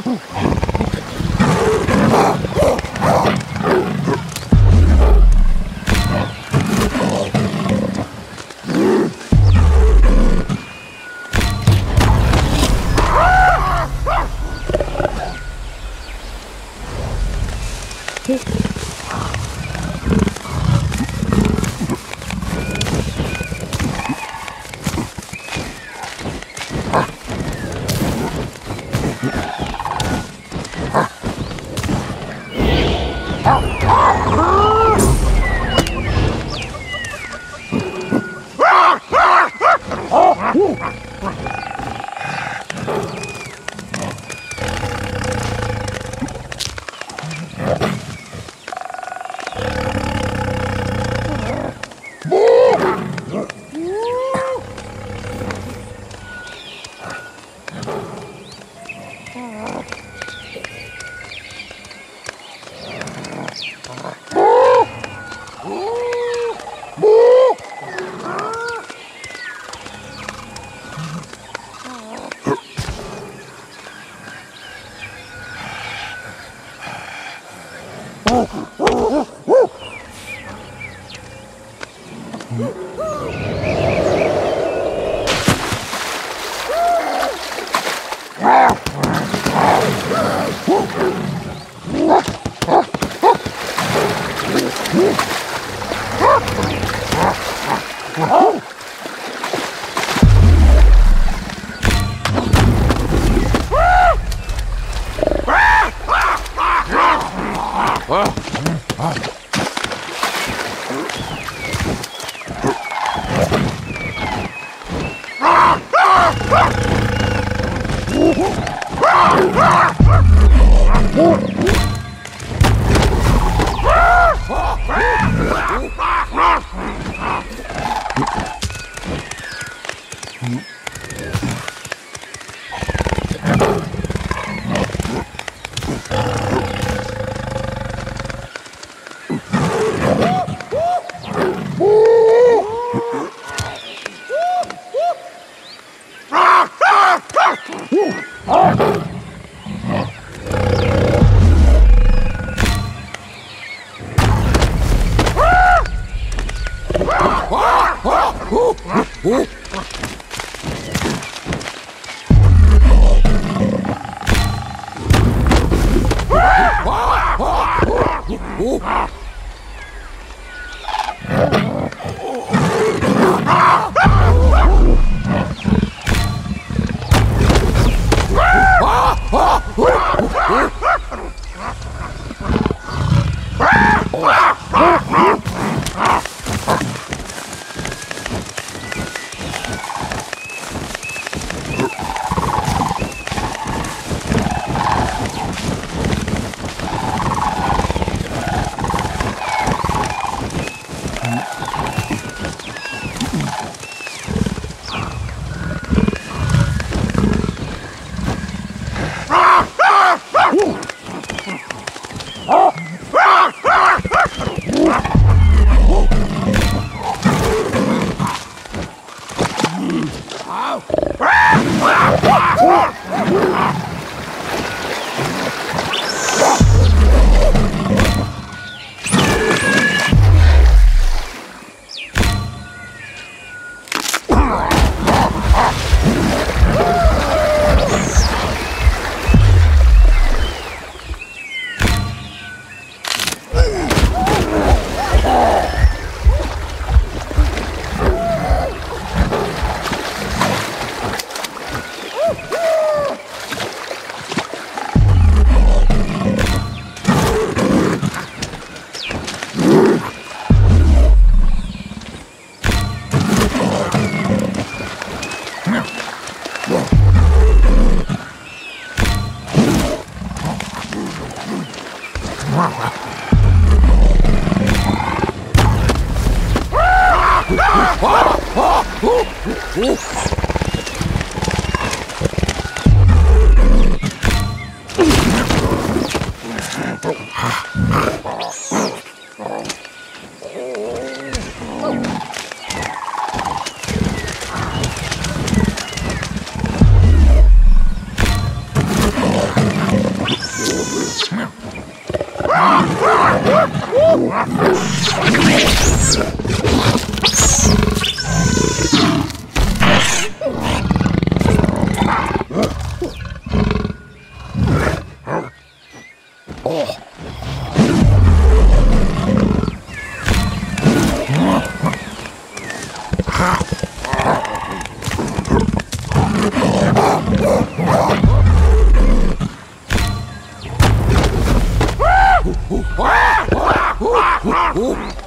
Thank Woo! Oh! Oh. Oh.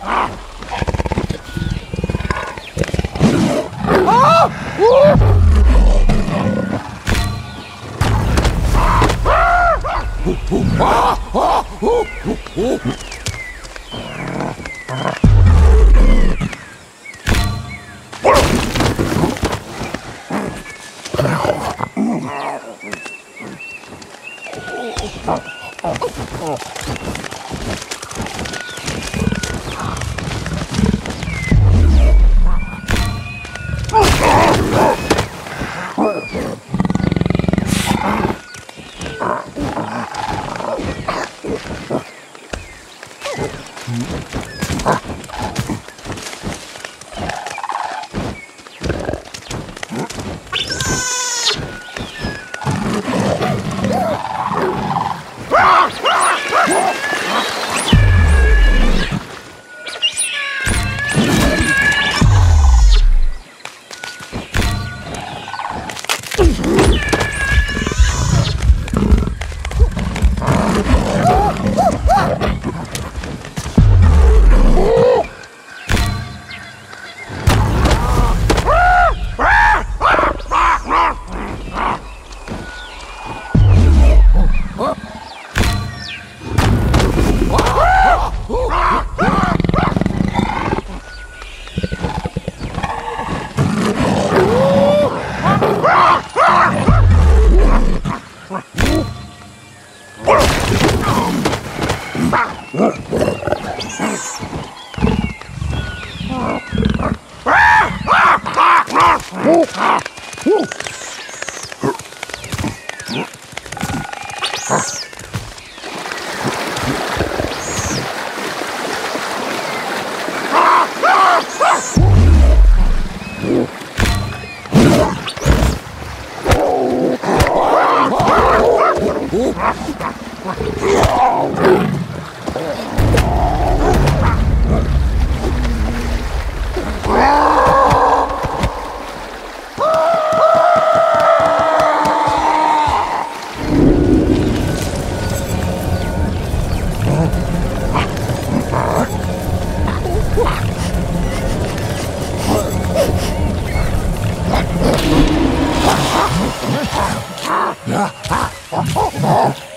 Ah! Ah! ah, ah, ah